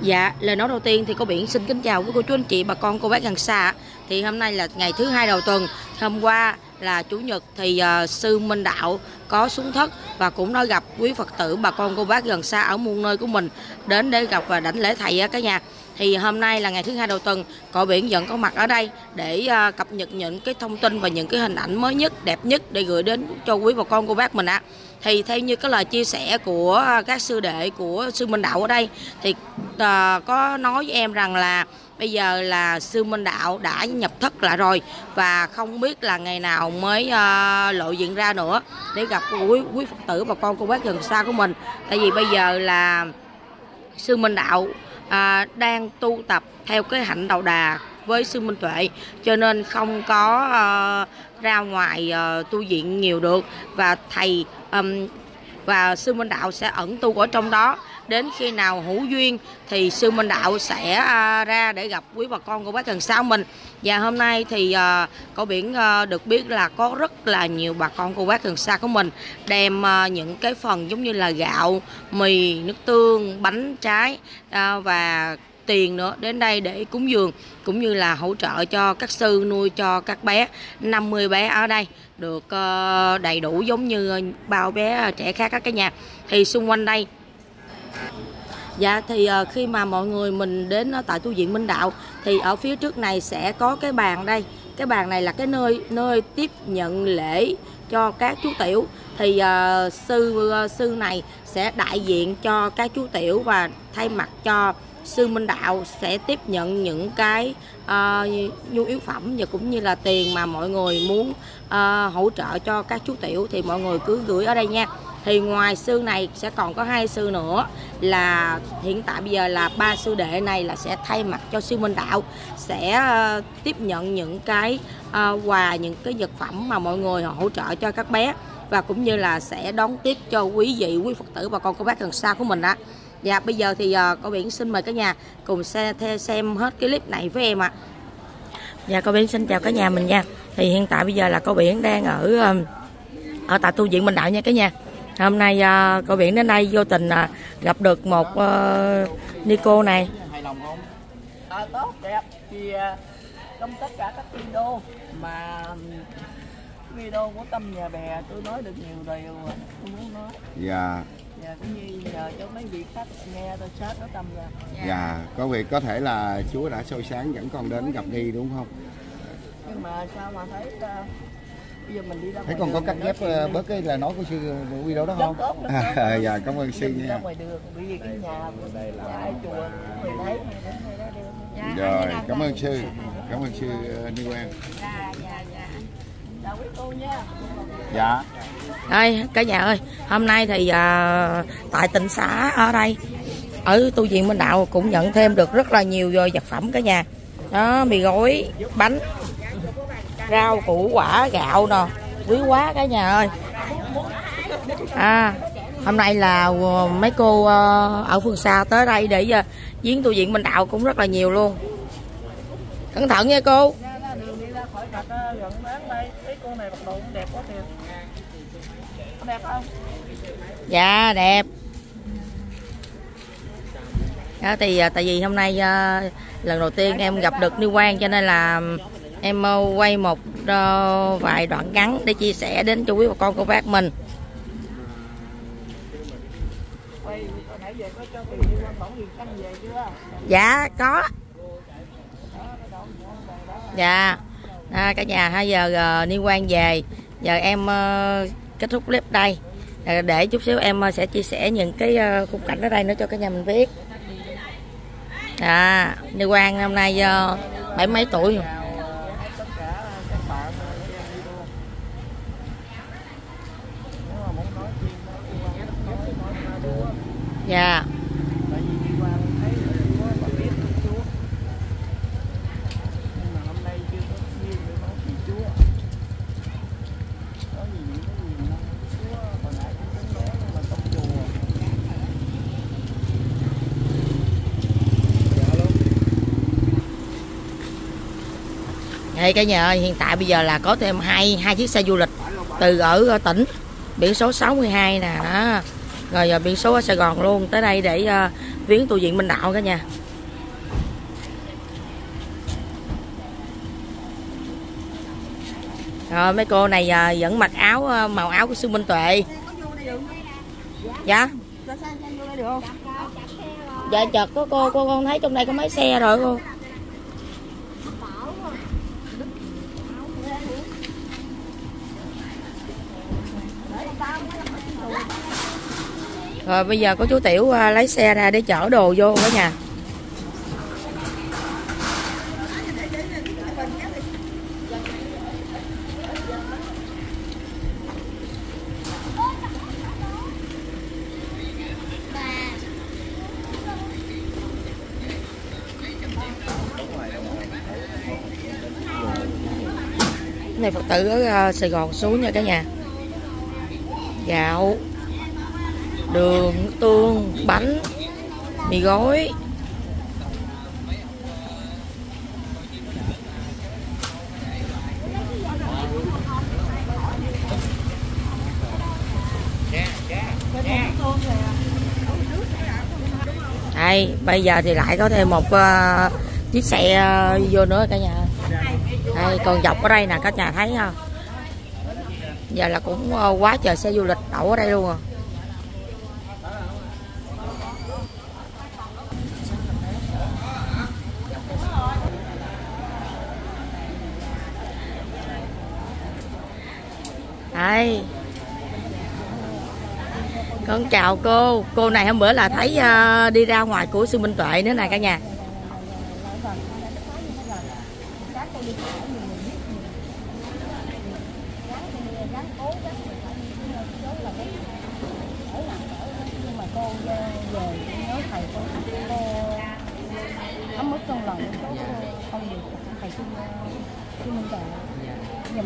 Dạ, lời nói đầu tiên thì cô Biển xin kính chào quý cô chú anh chị, bà con, cô bác gần xa. Thì hôm nay là ngày thứ hai đầu tuần. Hôm qua là chủ nhật thì uh, sư Minh Đạo có xuống thất và cũng nói gặp quý Phật tử, bà con, cô bác gần xa ở muôn nơi của mình đến để gặp và đảnh lễ thầy á cả nhà. Thì hôm nay là ngày thứ hai đầu tuần, cội biển vẫn có mặt ở đây để à, cập nhật những cái thông tin và những cái hình ảnh mới nhất, đẹp nhất để gửi đến cho quý bà con, cô bác mình ạ. À thì theo như cái lời chia sẻ của các sư đệ của sư Minh Đạo ở đây thì uh, có nói với em rằng là bây giờ là sư Minh Đạo đã nhập thất lại rồi và không biết là ngày nào mới uh, lộ diện ra nữa để gặp quý quý Phật tử bà con cô bác gần xa của mình tại vì bây giờ là sư Minh Đạo à, đang tu tập theo cái hạnh đầu đà với sư Minh Tuệ cho nên không có uh, ra ngoài uh, tu viện nhiều được. Và thầy um, và sư Minh Đạo sẽ ẩn tu ở trong đó đến khi nào hữu duyên thì sư Minh Đạo sẽ à, ra để gặp quý bà con cô bác gần sau mình. Và hôm nay thì à, uh, cậu biển uh, được biết là có rất là nhiều bà con cô bác gần xa của mình đem uh, những cái phần giống như là gạo mì nước tương bánh trái uh, và tiền nữa đến đây để cúng dường cũng như là hỗ trợ cho các sư nuôi cho các bé 50 bé ở đây được ờ, đầy đủ giống như bao bé trẻ khác các cái nhà. Thì xung quanh đây Dạ thì uh, khi mà mọi người mình đến ờ, tại tu viện Minh Đạo thì ở phía trước này sẽ có cái bàn đây. Cái bàn này là cái nơi nơi tiếp nhận lễ cho các chú tiểu. Thì uh, sư uh, sư này sẽ đại diện cho các chú tiểu và thay mặt cho sư Minh Đạo sẽ tiếp nhận những cái uh, nhu yếu phẩm và cũng như là tiền mà mọi người muốn uh, hỗ trợ cho các chú tiểu. Thì mọi người cứ gửi ở đây nha thì ngoài sư này sẽ còn có hai sư nữa là hiện tại bây giờ là ba sư đệ này là sẽ thay mặt cho sư Minh Đạo sẽ uh, tiếp nhận những cái uh, quà những cái vật phẩm mà mọi người hỗ trợ cho các bé và cũng như là sẽ đón tiếp cho quý vị quý Phật tử và con cô bác gần xa của mình á Dạ bây giờ thì uh, cô Biển xin mời cả nhà cùng xem, xem hết cái clip này với em ạ. À. Dạ cô Biển xin chào cả nhà mình nha. Thì hiện tại bây giờ là cô Biển đang ở ở tại tu viện Minh Đạo nha cả nhà. Hôm nay uh, cô Biển đến đây vô tình uh, gặp được một uh, Nico này. Hài lòng không? À, tốt đẹp thì uh, trong tất cả các video mà video của tâm nhà bè tôi nói được nhiều điều tôi muốn nói. Dạ dạ cũng như nhờ cho mấy vị khách nghe tôi sát nó tâm ra dạ. dạ có việc có thể là chúa đã soi sáng dẫn con đến gặp đi đúng không nhưng mà sao mà thấy uh, thấy còn có cắt ghép uh, bớt cái là nói của sư quy đâu đó không? tốt, à, dạ cảm ơn sư nha. ngoài đường bởi vì cái nhà đây là nhà chùa người thấy dạ, rồi cảm ơn sư cảm ơn sư uh, Ni Quang. Dạ dạ dạ. Chào quý cô nha. Dạ. Đây cả nhà ơi hôm nay thì à, tại tỉnh xã ở đây ở tu viện Minh Đạo cũng nhận thêm được rất là nhiều rồi vật phẩm cả nhà. Đó mì gói bánh rau, củ, quả, gạo nè. Quý quá cả nhà ơi. À hôm nay là ờ, mấy cô ờ, ở phương xa tới đây để ờ, giếng tu viện Minh Đạo cũng rất là nhiều luôn. Cẩn thận nha cô. Đẹp không dạ đẹp. Đó, thì tại vì hôm nay lần đầu tiên em gặp được Niu Quang cho nên là em ờ, quay một uh, vài đoạn ngắn để chia sẻ đến cho quý bà con cô bác mình. Dạ có. Dạ. À, cả nhà hai giờ ờ, uh, liên quan về. Giờ em uh, kết thúc clip đây. À, để chút xíu em sẽ chia sẻ những cái khung cảnh ở đây nữa cho cả nhà mình biết. À Ni Quan năm nay bảy mấy tuổi rồi dạ. Đây cả nhà ơi hiện tại bây giờ là có thêm hai hai chiếc xe du lịch từ ở tỉnh. Biển số 62 nè đó rồi uh, biển số ở Sài Gòn luôn. Tới đây để uh, viếng tu viện Minh Đạo cả nhà. Rồi mấy cô này uh, vẫn mặc áo uh, màu áo của sư Minh Tuệ. Dạ? Dạ chợt có cô cô con thấy trong đây có mấy xe rồi cô rồi, bây giờ có chú tiểu à, lấy xe ra để chở đồ vô cả nhà. Này, phật tử ở à, sài gòn xuống nha cả nhà. Gạo đường tương bánh mì gói. Đây bây giờ thì lại có thêm một uh, chiếc xe uh, vô nữa cả nhà. Đây còn dọc ở đây nè các nhà thấy không? Giờ là cũng uh, quá trời xe du lịch đậu ở đây luôn à. Đây. Con chào cô. Cô này hôm bữa là thấy uh, đi ra ngoài của sư minh tuệ nữa nè cả nhà.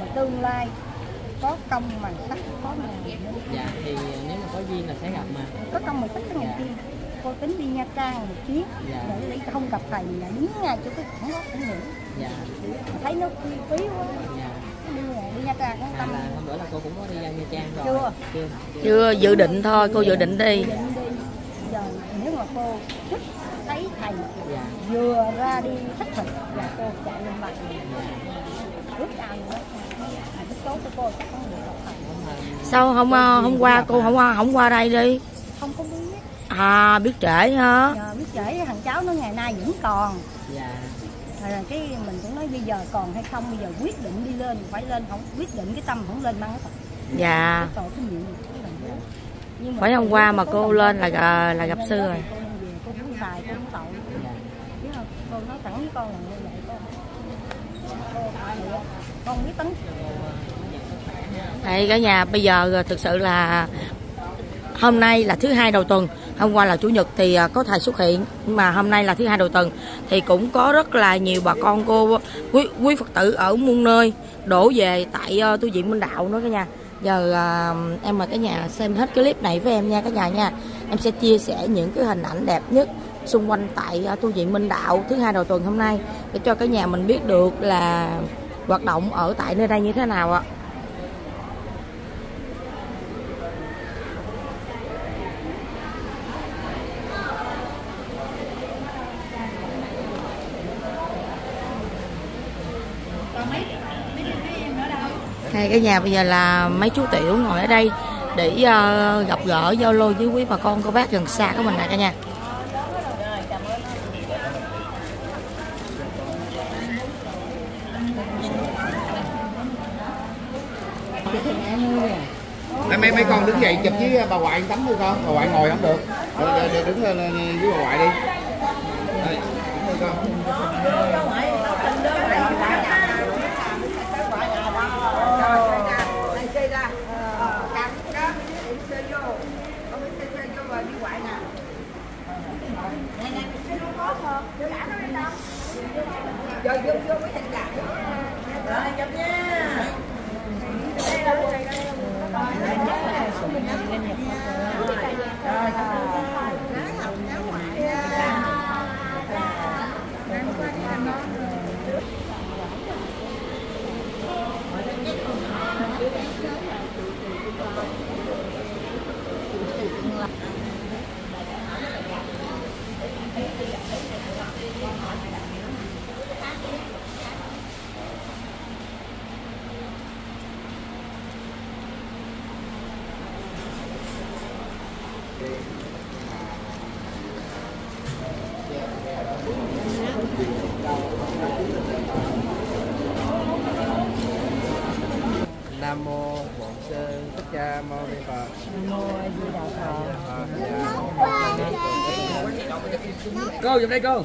Mà tương lai có công mà sắc có nghề. Dạ thì nếu mà có duyên là sẽ gặp mà. Có công mà sắc có nghề kia cô tính đi nha trang một chuyến Dạ. để để không gặp thầy là đứng ngay chỗ cái cổng đó cũng nữa dạ. Thấy nó quý quý quá. Dạ. Đi nha trang cũng à, tâm là hôm bữa là cô cũng có đi ra nha trang rồi. Chưa. chưa. Chưa dự định thôi cô dự định đi. Định đi. Giờ nếu mà cô thích thấy thầy dạ. vừa ra đi thích thịt là cô chạy lên mặt sao không ờ, hôm qua cô không qua không qua đây đi? Không có biết. À biết trễ hả? Giờ biết trễ. Thằng cháu nó ngày nay vẫn còn. Dạ. Rồi là cái mình cũng nói bây giờ còn hay không bây giờ quyết định đi lên phải lên không quyết định cái tâm không lên mang thật dạ. Cái tội cái. Nhưng mà phải hôm qua mà cô lên là gà- là gặp sư rồi. cô cũng tài cô cũng tội. Dạ. Chứ không cô nói thẳng với con là con biết đây cả nhà bây giờ ờ, thực sự là hôm nay là thứ hai đầu tuần hôm qua là chủ nhật thì ờ, có thầy xuất hiện. Nhưng mà hôm nay là thứ hai đầu tuần thì cũng có rất là nhiều bà con cô quý, quý phật tử ở muôn nơi đổ về tại ờ, uh, tu viện minh đạo nữa cả nhà. Giờ uh, em mời cả nhà xem hết cái clip này với em nha cả nhà nha. Em sẽ chia sẻ những cái hình ảnh đẹp nhất xung quanh tại uh, tu viện minh đạo thứ hai đầu tuần hôm nay để cho cả nhà mình biết được là hoạt động ở tại nơi đây như thế nào ạ Hay cái nhà bây giờ là mấy chú tiểu ngồi ở đây để uh, gặp gỡ giao lưu với quý bà con cô bác gần xa của mình nè cả nhà. này chụp với à, bà ngoại tắm thôi con bà ngoại ngồi không được ờ, để, để đứng lên với bà ngoại đi đây, đứng thôi con Rồi vô vô cái tình cảm. Rồi chụp nha. Nam mô Bổn Sư Thích Ca Mâu Ni Phật. Nam mô A Di Đà Phật. Cô vào đây cô.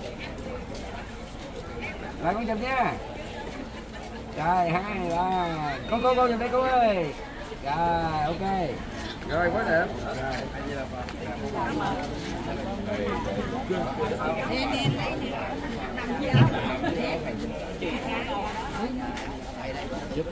Rồi con chụp nha. Rồi, hai, ba. Con cô cô vào đây cô ơi. Rồi, ok. Rồi quá đẹp. giúp